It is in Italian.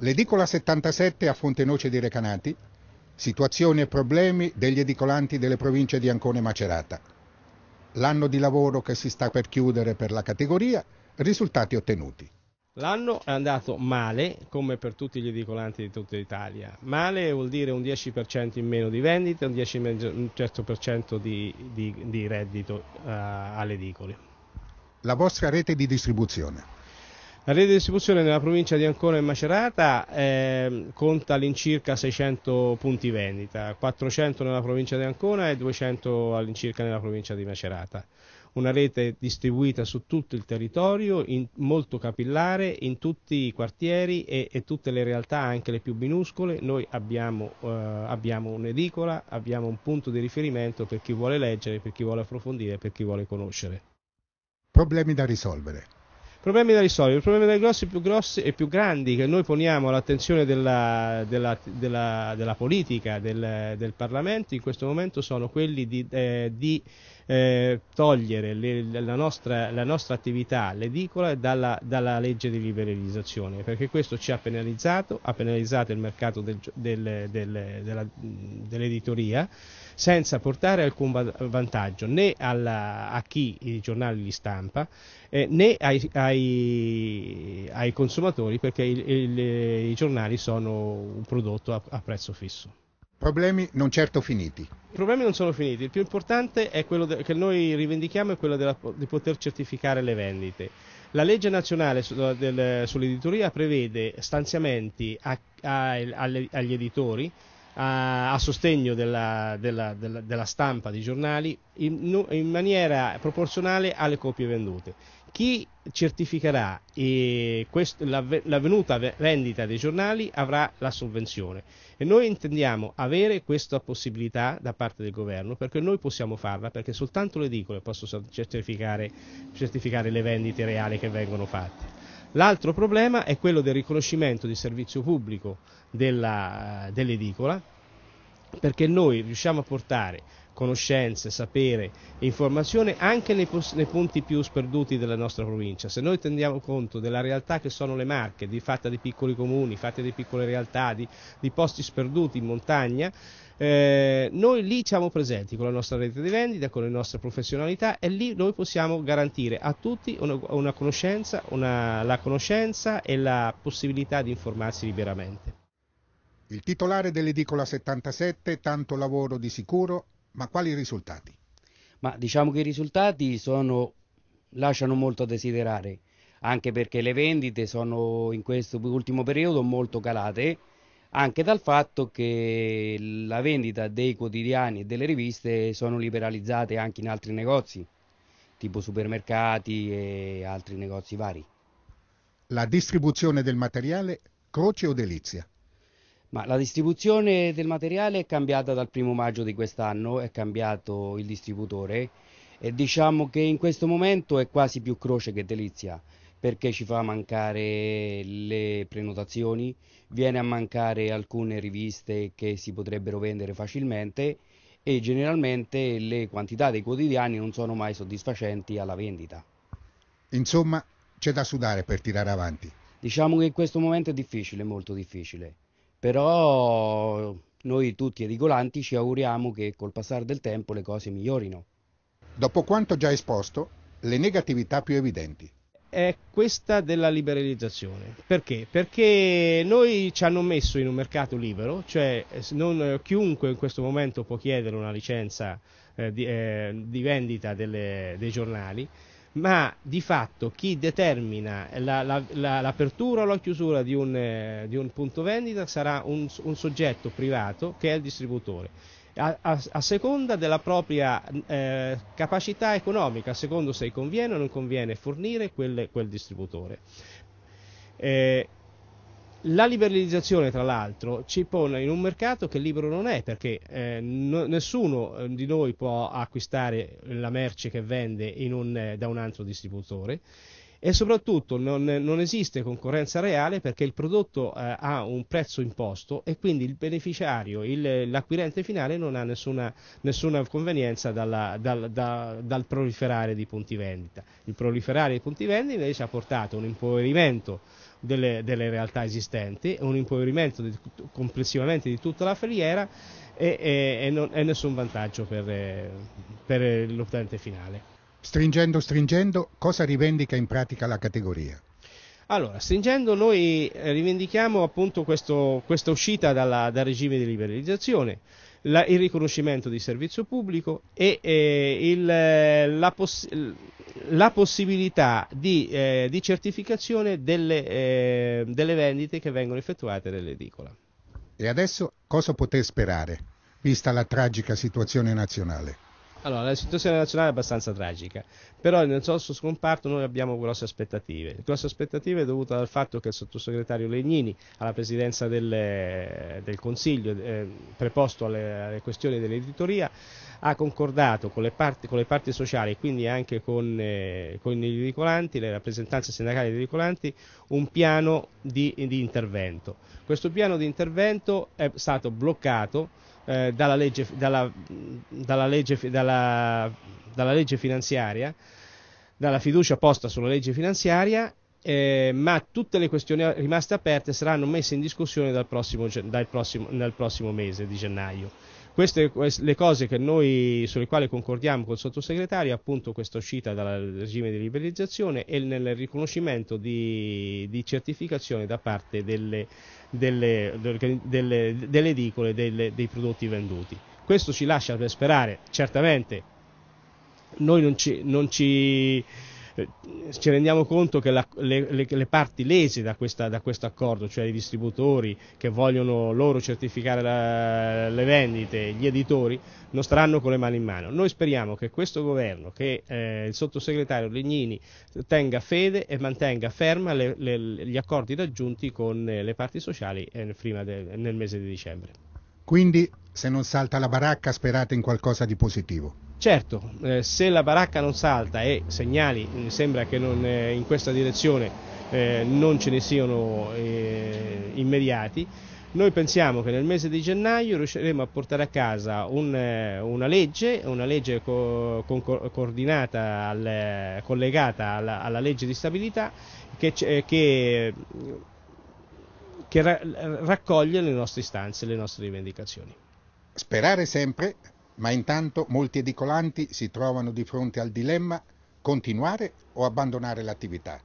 L'edicola 77 a Fontenoce di Recanati, situazioni e problemi degli edicolanti delle province di Ancona e Macerata. L'anno di lavoro che si sta per chiudere per la categoria, risultati ottenuti. L'anno è andato male, come per tutti gli edicolanti di tutta Italia. Male vuol dire un 10% in meno di vendite, un, 10, un certo per cento di, di, di reddito uh, alle edicole. La vostra rete di distribuzione? La rete di distribuzione nella provincia di Ancona e Macerata eh, conta all'incirca 600 punti vendita, 400 nella provincia di Ancona e 200 all'incirca nella provincia di Macerata una rete distribuita su tutto il territorio, in, molto capillare, in tutti i quartieri e, e, tutte le realtà, anche le più minuscole. Noi abbiamo, eh, abbiamo un'edicola, abbiamo un punto di riferimento per chi vuole leggere, per chi vuole approfondire, per chi vuole conoscere. Problemi da risolvere. Problemi da risolvere, i problemi dei grossi più grossi e più grandi che noi poniamo all'attenzione della, della, della, della politica, del, del, Parlamento in questo momento sono quelli di, eh, di eh, togliere le, la, nostra, la, nostra, attività l'edicola dalla, dalla, legge di liberalizzazione, perché questo ci ha penalizzato, ha penalizzato il mercato del, del, del, della, dell'editoria senza portare alcun vantaggio né alla, a chi i giornali li stampa eh, né ai, ai, ai, consumatori perché il, il, i giornali sono un prodotto a, a prezzo fisso. Problemi non certo finiti. I problemi non sono finiti, il più importante è quello che noi rivendichiamo è quello della, di poter certificare le vendite. La legge nazionale su, del, sull'editoria prevede stanziamenti a, a, agli editori a, a sostegno della, della, della, della, stampa di giornali in, in maniera proporzionale alle copie vendute chi certificherà eh, questo, l'avvenuta vendita dei giornali avrà la sovvenzione e noi intendiamo avere questa possibilità da parte del governo perché noi possiamo farla perché soltanto le edicole possono certificare, certificare le vendite reali che vengono fatte. L'altro problema è quello del riconoscimento di servizio pubblico della, dell'edicola perché noi riusciamo a portare conoscenze, sapere e informazione anche nei, nei, punti più sperduti della nostra provincia. Se noi tendiamo conto della realtà che sono le Marche, di, fatta di piccoli comuni, fatte di piccole realtà, di, di posti sperduti in montagna, eh, noi lì siamo presenti con la nostra rete di vendita, con le nostre professionalità e lì noi possiamo garantire a tutti una, una conoscenza, una, la conoscenza e la possibilità di informarsi liberamente. Il titolare dell'edicola 77, tanto lavoro di sicuro, ma quali risultati? Ma diciamo che i risultati sono, lasciano molto a desiderare, anche perché le vendite sono in questo ultimo periodo molto calate, anche dal fatto che la vendita dei quotidiani e delle riviste sono liberalizzate anche in altri negozi, tipo supermercati e altri negozi vari. La distribuzione del materiale, croce o delizia? Ma la distribuzione del materiale è cambiata dal primo maggio di quest'anno, è cambiato il distributore e diciamo che in questo momento è quasi più croce che delizia perché ci fa mancare le prenotazioni, viene a mancare alcune riviste che si potrebbero vendere facilmente e generalmente le quantità dei quotidiani non sono mai soddisfacenti alla vendita. Insomma, c'è da sudare per tirare avanti. Diciamo che in questo momento è difficile, molto difficile però noi tutti edicolanti ci auguriamo che col passare del tempo le cose migliorino. Dopo quanto già esposto, le negatività più evidenti è questa della liberalizzazione. Perché? Perché noi ci hanno messo in un mercato libero, cioè non, chiunque in questo momento può chiedere una licenza eh, di, eh, di, vendita delle, dei giornali ma di fatto chi determina la, la, la, l'apertura o la chiusura di un, eh, di un punto vendita sarà un, un, soggetto privato che è il distributore. A, a, a seconda della propria eh, capacità economica, a secondo se conviene o non conviene fornire quel, quel distributore. Eh, la liberalizzazione, tra l'altro, ci pone in un mercato che libero non è, perché eh, no, nessuno eh, di noi può acquistare la merce che vende un, eh, da un altro distributore e soprattutto non, non, esiste concorrenza reale perché il prodotto eh, ha un prezzo imposto e quindi il beneficiario, il, l'acquirente finale non ha nessuna, nessuna convenienza dalla, dal, da, dal, proliferare di punti vendita. Il proliferare di punti vendita invece ha portato un impoverimento delle, delle realtà esistenti, un impoverimento di, complessivamente di tutta la filiera e, e, e, non, e nessun vantaggio per, per l'utente finale. Stringendo, stringendo, cosa rivendica in pratica la categoria? Allora, stringendo noi rivendichiamo appunto questo, questa uscita dalla, dal regime di liberalizzazione, la, il riconoscimento di servizio pubblico e eh, il, la, poss- la, possibilità di, eh, di certificazione delle, eh, delle, vendite che vengono effettuate nell'edicola. E adesso cosa poter sperare, vista la tragica situazione nazionale? Allora, la situazione nazionale è abbastanza tragica, però nel nostro scomparto noi abbiamo grosse aspettative. Grosse aspettative dovute al fatto che il sottosegretario Legnini, alla presidenza del, del Consiglio, eh, preposto alle, alle, questioni dell'editoria, ha concordato con le parti, con le parti sociali e quindi anche con, eh, con, gli edicolanti, le rappresentanze sindacali degli edicolanti, un piano di, di intervento. Questo piano di intervento è stato bloccato eh, dalla, legge, dalla, dalla, legge, dalla, legge, finanziaria, dalla fiducia posta sulla legge finanziaria, eh, ma tutte le questioni rimaste aperte saranno messe in discussione dal prossimo, dal prossimo, nel prossimo mese di gennaio. Queste le cose noi, sulle quali concordiamo col sottosegretario, appunto questa uscita dal regime di liberalizzazione e nel riconoscimento di, di certificazione da parte delle, delle, delle, delle edicole dei prodotti venduti. Questo ci lascia per sperare, certamente noi non ci, non ci ci rendiamo conto che la, le, le, le, parti lese da, questa, da, questo accordo, cioè i distributori che vogliono loro certificare la, le vendite, gli editori, non staranno con le mani in mano. Noi speriamo che questo governo, che eh, il sottosegretario Legnini tenga fede e mantenga ferma le, gli accordi raggiunti con eh, le parti sociali eh, de, nel mese di dicembre. Quindi se non salta la baracca sperate in qualcosa di positivo? Certo, eh, se la baracca non salta e segnali, mi sembra che non, eh, in questa direzione eh, non ce ne siano eh, immediati, noi pensiamo che nel mese di gennaio riusciremo a portare a casa un, eh, una legge, una legge co- con, coordinata, al, collegata alla, alla, legge di stabilità che, che, che ra- raccoglie le nostre istanze, le nostre rivendicazioni. Sperare sempre ma intanto molti edicolanti si trovano di fronte al dilemma continuare o abbandonare l'attività.